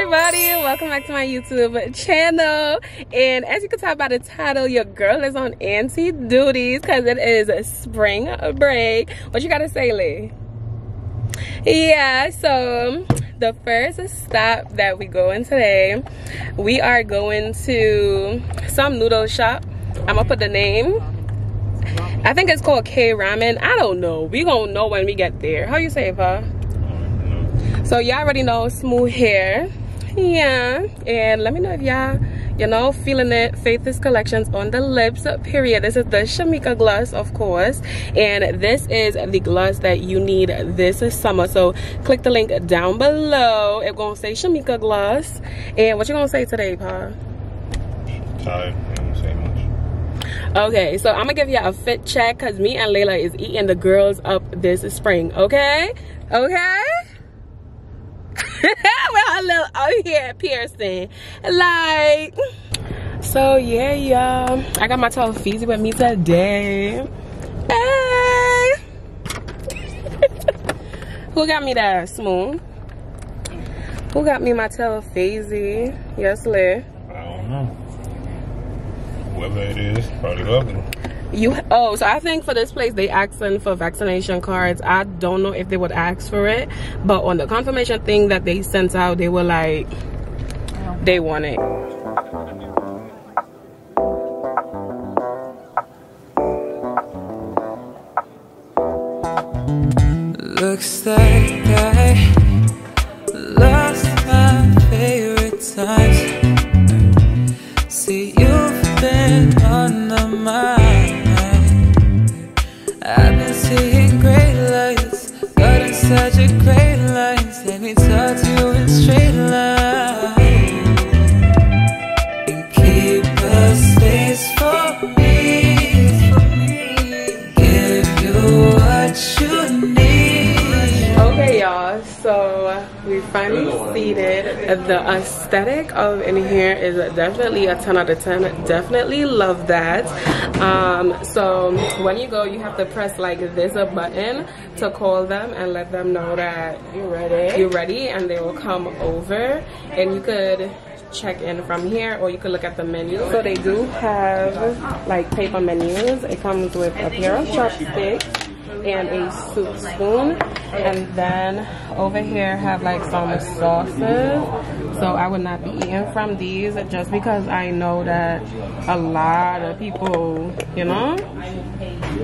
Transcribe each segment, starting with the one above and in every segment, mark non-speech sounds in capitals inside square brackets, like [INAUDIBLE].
everybody. Welcome back to my youtube channel. And as you can tell by the title your girl is on auntie duties because it is a spring break. What you gotta say lee? Yeah so um, the first stop that we go in today we are going to some noodle shop. I'm gonna put the name. I think it's called k ramen i don't know. We gonna know when we get there. How you say it pa? so y'all already know smooth hair yeah and let me know if y'all you know feeling it. Faith's collections on the lips period. This is the Shemika gloss of course and this is the gloss that you need this summer. So click the link down below. It's gonna say Shemika gloss and what you gonna say today pa? Tired say much. Okay so i'm gonna give y'all a fit check because me and layla is eating the girls up this spring okay? Okay [LAUGHS] we're a little oh, out here piercing. Like so yeah y'all. I got my tall feezy with me today. Hey. [LAUGHS] Who got me that smooth? Who got me my tail phasey yes Lee. i don't know. Whoever it is probably it you oh so i think for this place they asking for vaccination cards. I don't know if they would ask for it but on the confirmation thing that they sent out they were like they want it. Looks like i lost my favorite times see you've the aesthetic of in here is definitely a 10 out of 10 definitely love that. Um, so when you go you have to press like this a button to call them and let them know that you're ready. You're ready and they will come over. And you could check in from here or you could look at the menu. So they do have like paper menus. It comes with a pair of chopsticks and a soup spoon and then over here have like some sauces so i would not be eating from these just because i know that a lot of people you know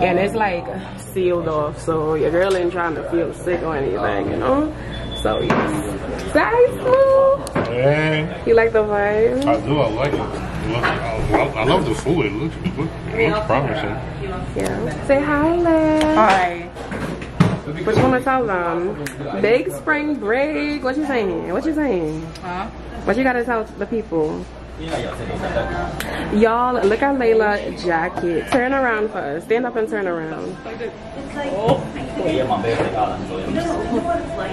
and it's like sealed off so your girl ain't trying to feel sick or anything you know so yes Size smooth Hey, you like the vibe I do. I like it. I love, I I love the food. It looks, it looks, it looks promising. yeah say hi Liz. Hi. What you want to tell them big spring break what you saying what you saying Huh? What you gotta tell the people? Y'all, look at Layla jacket. Turn around for us. Stand up and turn around.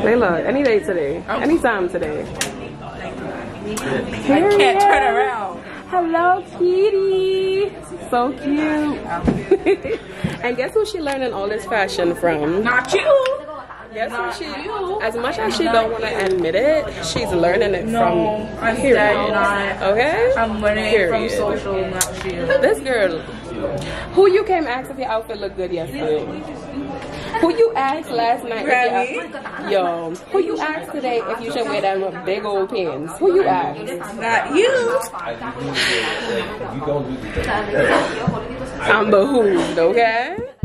Layla, any day today. Anytime today. Oh. I can't turn around. Hello, kitty. So cute. [LAUGHS] and guess who she learning all this fashion from? Not you. Guess Not who she, you. as much as she don't want to admit it, she's learning it No, from I'm period. not. Okay? I'm learning it from social, not you. This girl, who you came ask if your outfit looked good yesterday? Who you asked last night? If your yo, who you asked today if you should wear them big old pins? Who you asked? Not you. I'm behooved, okay?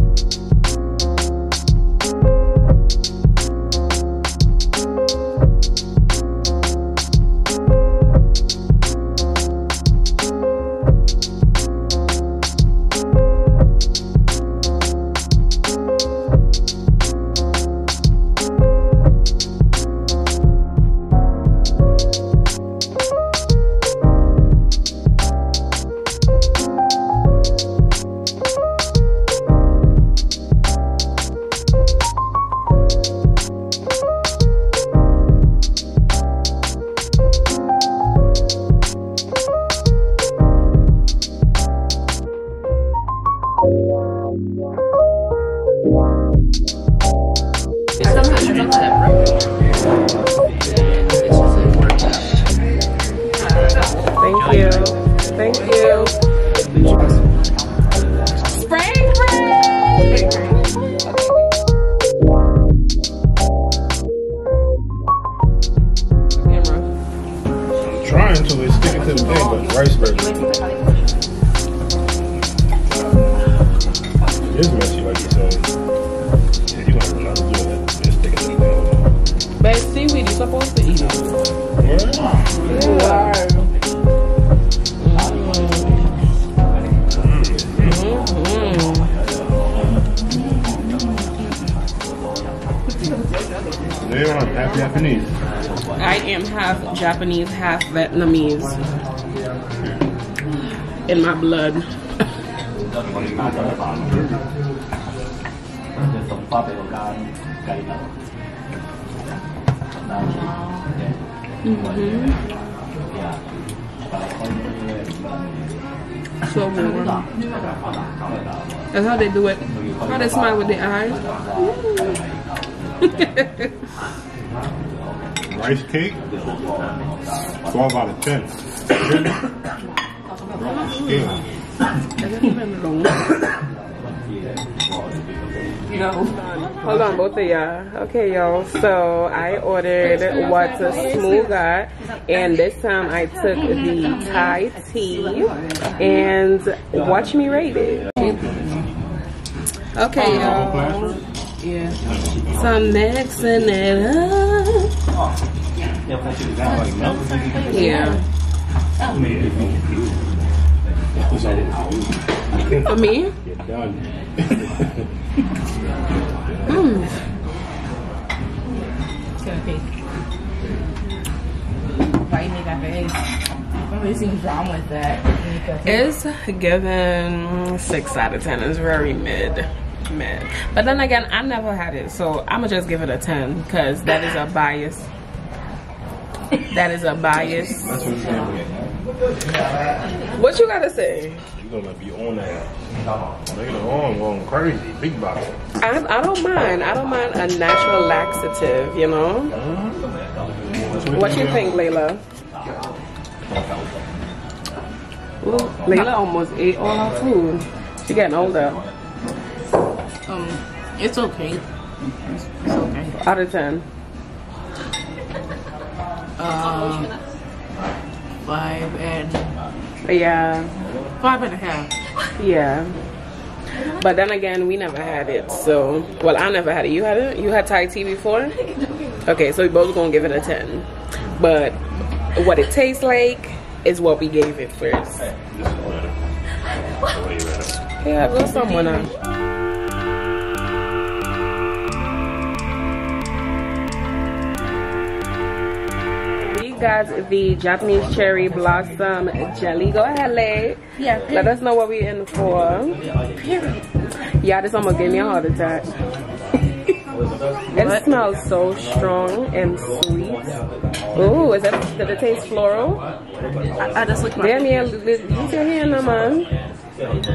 half Japanese? I am half Japanese, half Vietnamese. In my blood. mm -hmm. So warm. That's how they do it. How they smile with the eyes. [LAUGHS] Rice cake, 12 out of 10. No. Hold on, both of y'all. Okay, y'all. So I ordered what's a smoothie, and this time I took the Thai tea, and watch me rate it. Okay, y'all. Yeah. So I'm mixing it up. Yeah. For me? Done. Mm. It's gonna take. Why you make that face? What really seems wrong with that? It's given six out of ten. It's very mid, mid. But then again, I never had it, so I'ma just give it a ten because that is a bias. That is a bias. What you're saying. What you gotta say? You're gonna be on that. Nigga, on going crazy. Big box. I, I don't mind. I don't mind a natural laxative. You know. Mm-hmm. What you think, Layla? Ooh, Layla almost ate all our food. She getting older. It's okay. It's, it's okay. Out of ten. Um, five and Yeah. five and a half. Yeah. But then again, we never had it. So, well, I never had it. You had it? You had Thai tea before? Okay, so we both gonna give it a 10. But what it tastes like is what we gave it first. Yeah, go someone else. Got the Japanese cherry blossom jelly. Go ahead, Lay. Yeah. Let us know what we're in for. Yeah, this almost gave me a heart attack. [LAUGHS] it smells so strong and sweet. Ooh, is that did it taste floral? I, I just look Damn yeah, use your hand, now, man.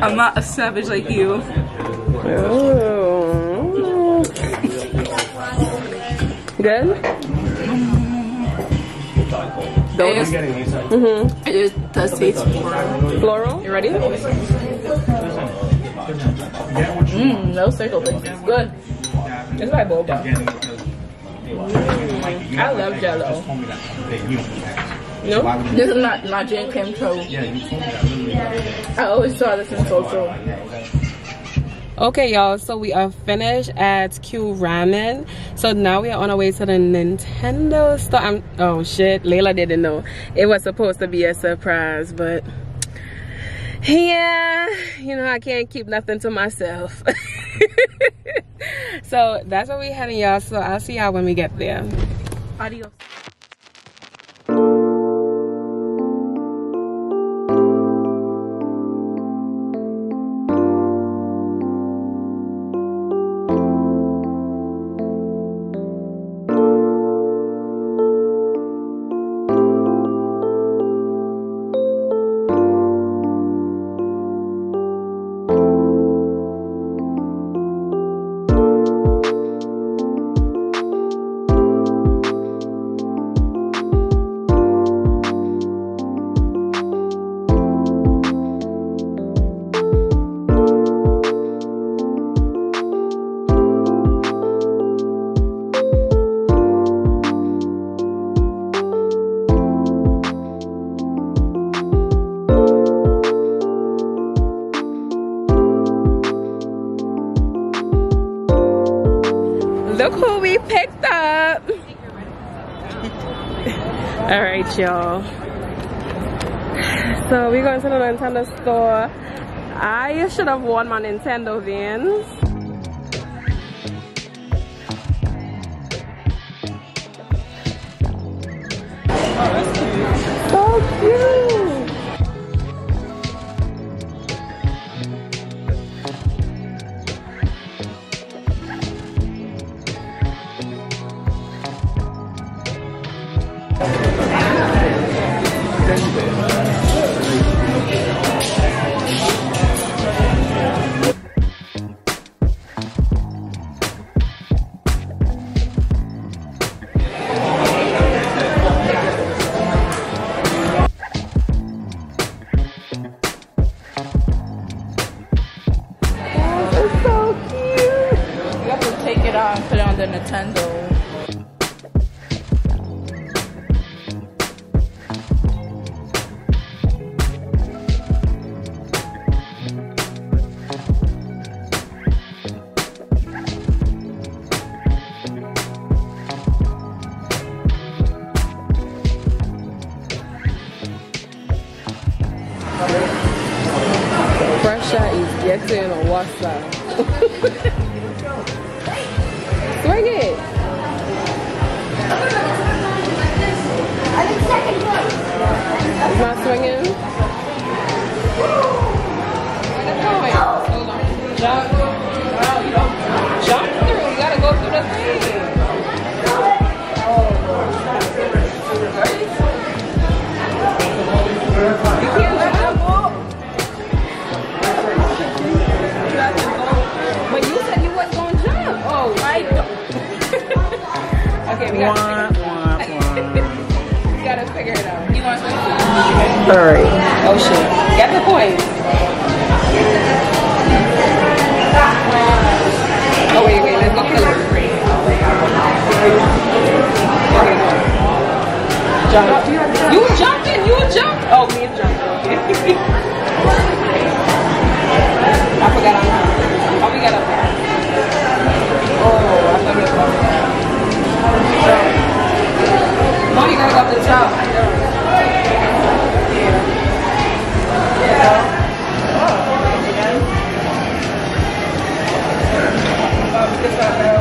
I'm not a savage like you. Ooh. Good? Those, Mm-hmm. It does taste floral. floral? You ready? Mmm, no circle things. It's good. It's like boba. I love Jello. No? This is not not Jane Camtro. I always saw this in social. Okay, y'all, so we are finished at Kyuramen. So now we are on our way to the Nintendo store. I'm, oh shit, Layla didn't know. It was supposed to be a surprise, but yeah, you know, I can't keep nothing to myself. [LAUGHS] so that's where we heading, y'all. So I'll see y'all when we get there. Adios. Look who we picked up. All right, y'all. So we're going to the Nintendo store. I should have worn my Nintendo Vans. Pressure is getting on WhatsApp. [LAUGHS] Swing it. It's not swinging. Jump. No, you don't jump through. Gotta, we [LAUGHS] gotta figure it out. You want to All right. Oh shit. Get the point. Oh wait, wait. Let's it. Okay, go. Jump. You jumping? You jump? Oh, me Bonus [LAUGHS]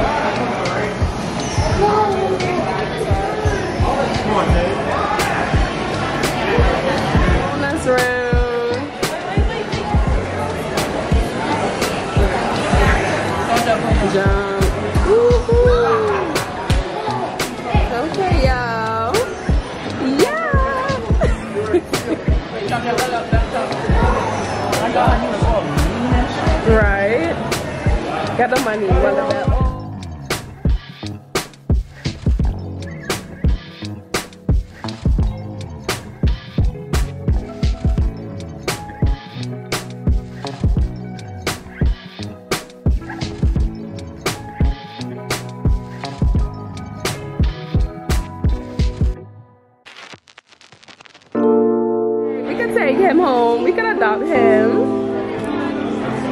Got the money. Want the bet?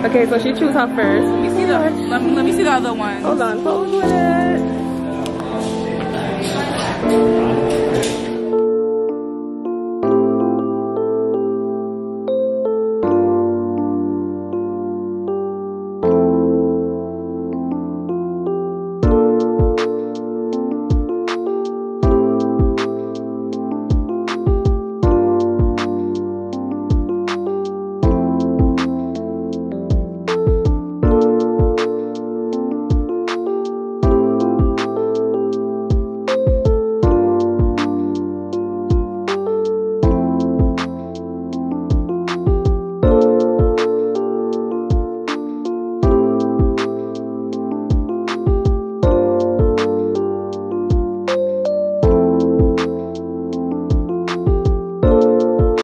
Okay, so she choose her first. Let me see the, let me, let me see the other one. Hold on, hold.